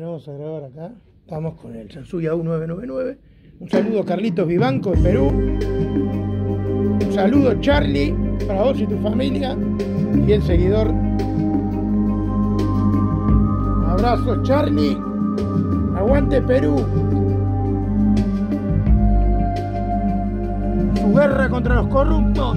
Vamos a grabar acá. Estamos con el Sansuya 1999. Un saludo Carlitos Vivanco de Perú. Un saludo Charlie para vos y tu familia. y el seguidor. Un abrazo Charlie. Aguante Perú. Su guerra contra los corruptos.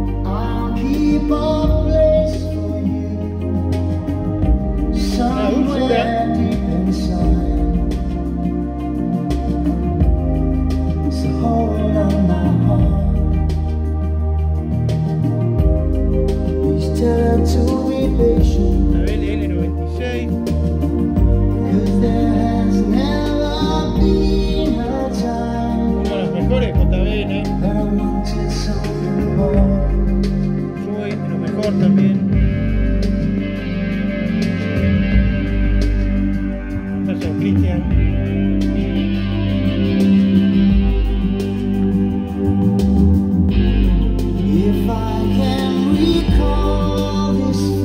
La BLL 96. Una de las mejores JBL. Joy, de lo mejor también. Gracias, Cristian. If I can recall this